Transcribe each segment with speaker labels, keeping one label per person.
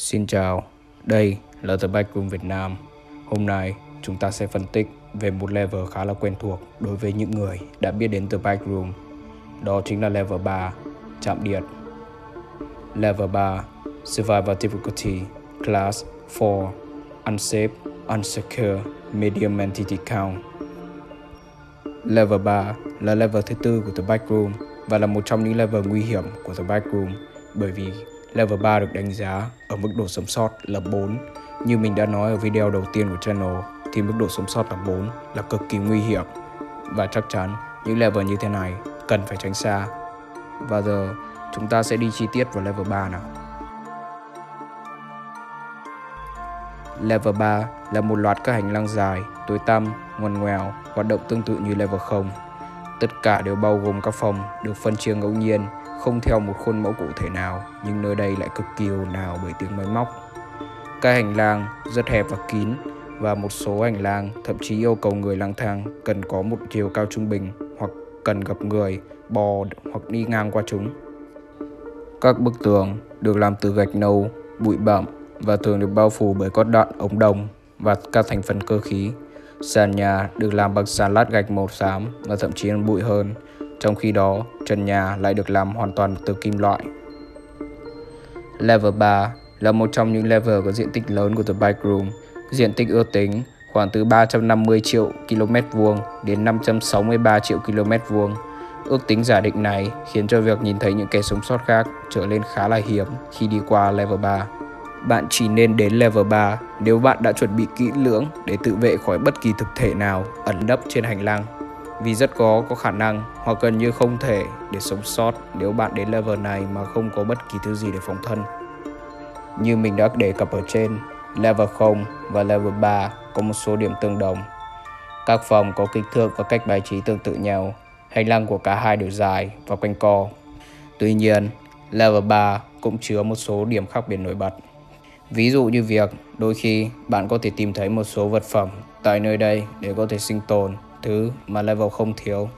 Speaker 1: Xin chào, đây là The Backroom Việt Nam. Hôm nay chúng ta sẽ phân tích về một level khá là quen thuộc đối với những người đã biết đến The Backroom. Đó chính là level 3, chạm điện. Level 3, Survival Difficulty, Class 4, Unsafe, Unsecure, Medium Entity Count. Level 3 là level thứ tư của The Backroom và là một trong những level nguy hiểm của The Backroom bởi vì level 3 được đánh giá ở mức độ sống sót là 4. Như mình đã nói ở video đầu tiên của channel thì mức độ sống sót là 4 là cực kỳ nguy hiểm và chắc chắn những level như thế này cần phải tránh xa. Và giờ chúng ta sẽ đi chi tiết vào level 3 nào. Level 3 là một loạt các hành lang dài, tối tăm, ngoằn ngoèo, hoạt động tương tự như level 0. Tất cả đều bao gồm các phòng được phân chia ngẫu nhiên, không theo một khuôn mẫu cụ thể nào, nhưng nơi đây lại cực kỳ ồn ào bởi tiếng máy móc. Các hành lang rất hẹp và kín, và một số hành lang thậm chí yêu cầu người lang thang cần có một chiều cao trung bình hoặc cần gặp người, bò hoặc đi ngang qua chúng. Các bức tường được làm từ gạch nâu, bụi bặm và thường được bao phủ bởi các đoạn ống đồng và các thành phần cơ khí. Sàn nhà được làm bằng sàn lát gạch màu xám và thậm chí là bụi hơn, trong khi đó trần nhà lại được làm hoàn toàn từ kim loại. Level 3 là một trong những level có diện tích lớn của The Bike Room, diện tích ước tính khoảng từ 350 triệu km vuông đến 563 triệu km vuông. Ước tính giả định này khiến cho việc nhìn thấy những kẻ sống sót khác trở nên khá là hiếm khi đi qua level 3. Bạn chỉ nên đến level 3 nếu bạn đã chuẩn bị kỹ lưỡng để tự vệ khỏi bất kỳ thực thể nào ẩn nấp trên hành lang. Vì rất có có khả năng hoặc gần như không thể để sống sót nếu bạn đến level này mà không có bất kỳ thứ gì để phòng thân. Như mình đã đề cập ở trên, level 0 và level 3 có một số điểm tương đồng. Các phòng có kích thước và cách bài trí tương tự nhau, hành lang của cả hai đều dài và quanh co. Tuy nhiên, level 3 cũng chứa một số điểm khác biệt nổi bật. Ví dụ như việc đôi khi bạn có thể tìm thấy một số vật phẩm tại nơi đây để có thể sinh tồn, thứ mà level không thiếu.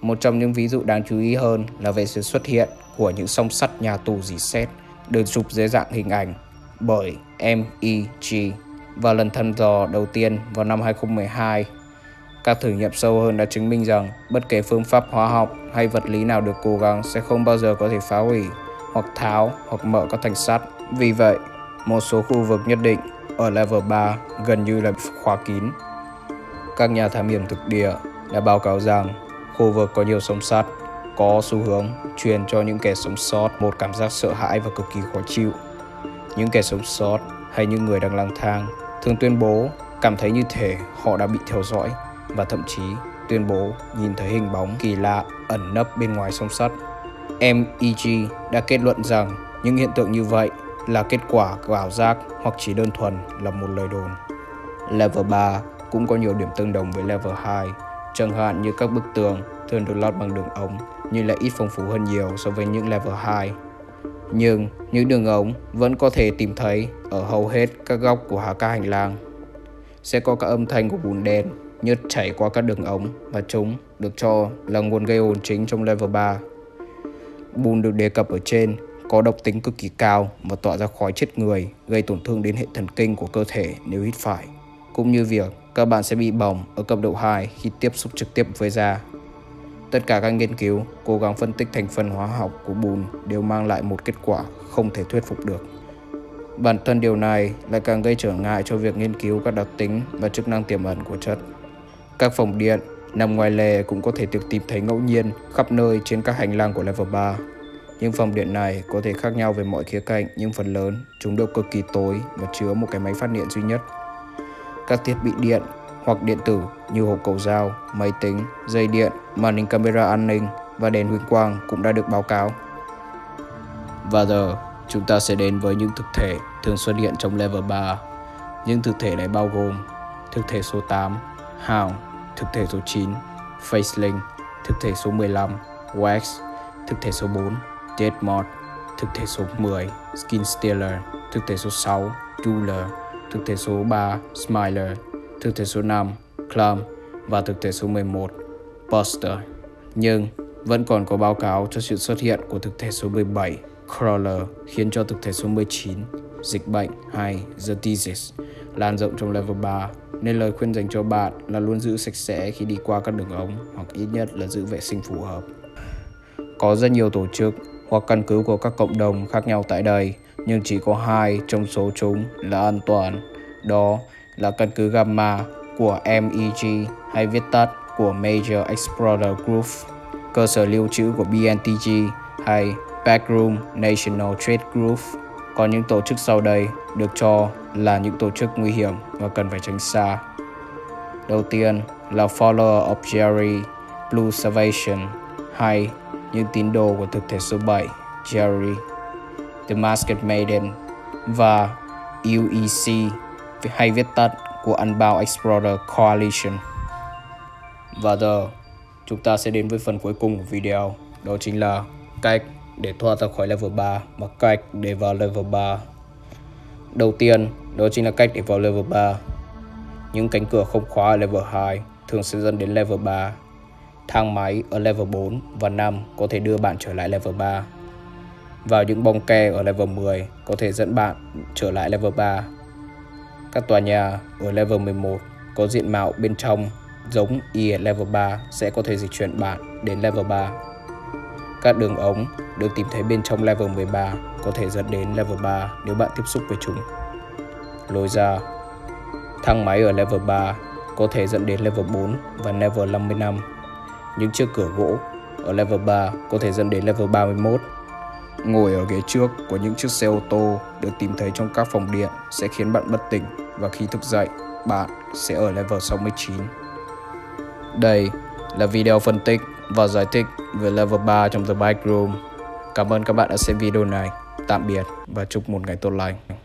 Speaker 1: Một trong những ví dụ đáng chú ý hơn là về sự xuất hiện của những song sắt nhà tù dì xét được chụp dưới dạng hình ảnh bởi MEG và lần thăm dò đầu tiên vào năm 2012. Các thử nghiệm sâu hơn đã chứng minh rằng bất kể phương pháp hóa học hay vật lý nào được cố gắng sẽ không bao giờ có thể phá hủy hoặc tháo hoặc mở các thành sắt. Vì vậy, một số khu vực nhất định ở level 3 gần như là khóa kín. Các nhà thám hiểm thực địa đã báo cáo rằng khu vực có nhiều sông sắt có xu hướng truyền cho những kẻ sống sót một cảm giác sợ hãi và cực kỳ khó chịu. Những kẻ sống sót hay những người đang lang thang thường tuyên bố cảm thấy như thể họ đã bị theo dõi và thậm chí tuyên bố nhìn thấy hình bóng kỳ lạ ẩn nấp bên ngoài sông sắt. MEG đã kết luận rằng những hiện tượng như vậy là kết quả của ảo giác hoặc chỉ đơn thuần là một lời đồn. Level 3 cũng có nhiều điểm tương đồng với level 2, chẳng hạn như các bức tường thường được lót bằng đường ống nhưng lại ít phong phú hơn nhiều so với những level 2. Nhưng những đường ống vẫn có thể tìm thấy ở hầu hết các góc của các hành lang. Sẽ có các âm thanh của bùn đen nhớt chảy qua các đường ống và chúng được cho là nguồn gây ồn chính trong level 3. Bùn được đề cập ở trên có độc tính cực kỳ cao và tỏa ra khói chết người, gây tổn thương đến hệ thần kinh của cơ thể nếu hít phải, cũng như việc các bạn sẽ bị bỏng ở cấp độ 2 khi tiếp xúc trực tiếp với da. Tất cả các nghiên cứu cố gắng phân tích thành phần hóa học của bùn đều mang lại một kết quả không thể thuyết phục được. Bản thân điều này lại càng gây trở ngại cho việc nghiên cứu các đặc tính và chức năng tiềm ẩn của chất. Các phòng điện nằm ngoài lề cũng có thể được tìm thấy ngẫu nhiên khắp nơi trên các hành lang của level 3. Nhưng phòng điện này có thể khác nhau về mọi khía cạnh nhưng phần lớn chúng đều cực kỳ tối và chứa một cái máy phát điện duy nhất. Các thiết bị điện hoặc điện tử như hộp cầu dao, máy tính, dây điện, màn hình camera an ninh và đèn huỳnh quang cũng đã được báo cáo. Và giờ, chúng ta sẽ đến với những thực thể thường xuất hiện trong level 3. Những thực thể này bao gồm thực thể số 8, Hào, thực thể số 9, Faceling, thực thể số 15, Wax, thực thể số 4, Deadmod, thực thể số 10, Skin Stealer, thực thể số 6, Dueler, thực thể số 3, Smiler, thực thể số 5, Clum và thực thể số 11, Buster. Nhưng vẫn còn có báo cáo cho sự xuất hiện của thực thể số 17, Crawler, khiến cho thực thể số 19, dịch bệnh hay the disease lan rộng trong level 3 nên lời khuyên dành cho bạn là luôn giữ sạch sẽ khi đi qua các đường ống hoặc ít nhất là giữ vệ sinh phù hợp. Có rất nhiều tổ chức hoặc căn cứ của các cộng đồng khác nhau tại đây, nhưng chỉ có hai trong số chúng là an toàn. Đó là căn cứ Gamma của MEG hay viết tắt của Major Explorer Group, cơ sở lưu trữ của BNTG hay Backroom National Trade Group. Còn những tổ chức sau đây được cho là những tổ chức nguy hiểm và cần phải tránh xa. Đầu tiên là Follower of Jerry Blue Salvation hay những tín đồ của thực thể số 7 Jerry, The Masked Maiden và UEC hay viết tắt của Unbound Explorer Coalition. Và giờ, chúng ta sẽ đến với phần cuối cùng của video, đó chính là cách để thoát ra khỏi level 3 và cách để vào level 3. Đầu tiên, đó chính là cách để vào level 3. Những cánh cửa không khóa ở level 2 thường sẽ dẫn đến level 3. Thang máy ở level 4 và 5 có thể đưa bạn trở lại level 3. Vào những bong ke ở level 10 có thể dẫn bạn trở lại level 3. Các tòa nhà ở level 11 có diện mạo bên trong giống y ở level 3 sẽ có thể dịch chuyển bạn đến level 3. Các đường ống được tìm thấy bên trong level 13 có thể dẫn đến level 3 nếu bạn tiếp xúc với chúng. Lối ra, Thang máy ở level 3 có thể dẫn đến level 4 và level 55. Những chiếc cửa gỗ ở level 3 có thể dẫn đến level 31. Ngồi ở ghế trước của những chiếc xe ô tô được tìm thấy trong các phòng điện sẽ khiến bạn bất tỉnh và khi thức dậy, bạn sẽ ở level 69. Đây là video phân tích và giải thích về level 3 trong The Bike Room. Cảm ơn các bạn đã xem video này. Tạm biệt và chúc một ngày tốt lành.